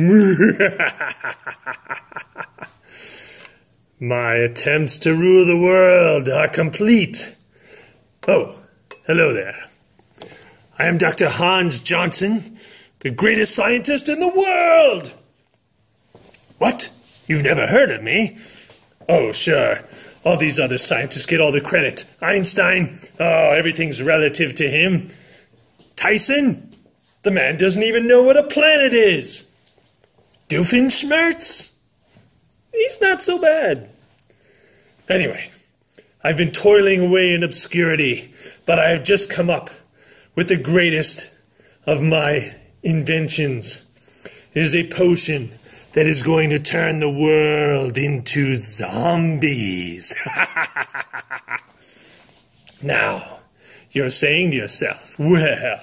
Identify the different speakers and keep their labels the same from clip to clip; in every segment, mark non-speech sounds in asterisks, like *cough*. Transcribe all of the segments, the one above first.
Speaker 1: *laughs* My attempts to rule the world are complete. Oh, hello there. I am Dr. Hans Johnson, the greatest scientist in the world. What? You've never heard of me? Oh, sure. All these other scientists get all the credit. Einstein, oh, everything's relative to him. Tyson, the man doesn't even know what a planet is. Doofenshmirtz, he's not so bad. Anyway, I've been toiling away in obscurity, but I have just come up with the greatest of my inventions. It is a potion that is going to turn the world into zombies. *laughs* now, you're saying to yourself, well,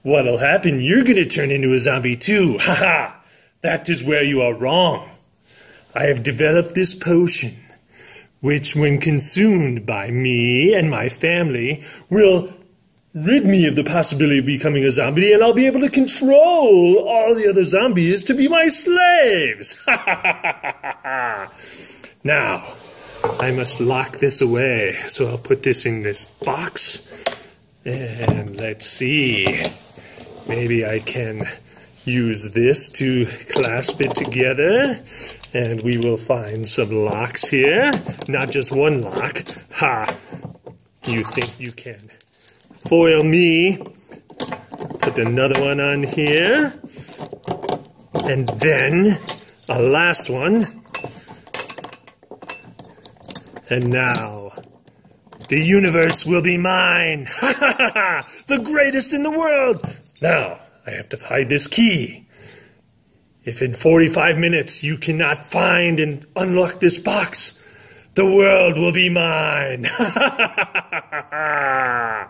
Speaker 1: what'll happen? You're going to turn into a zombie too. *laughs* Ha ha! That is where you are wrong. I have developed this potion, which, when consumed by me and my family, will rid me of the possibility of becoming a zombie, and I'll be able to control all the other zombies to be my slaves. *laughs* now, I must lock this away. So I'll put this in this box. And let's see. Maybe I can use this to clasp it together. And we will find some locks here. Not just one lock. Ha! You think you can foil me. Put another one on here. And then a last one. And now, the universe will be mine. *laughs* Ha ha ha! The greatest in the world. Now, I have to hide this key. If in 45 minutes you cannot find and unlock this box, the world will be mine. *laughs*